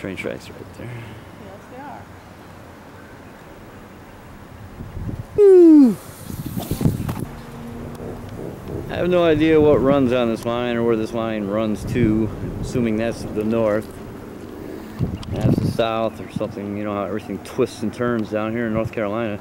Train tracks right there. Yes, they are. I have no idea what runs on this line or where this line runs to, assuming that's the north. That's the south or something, you know how everything twists and turns down here in North Carolina.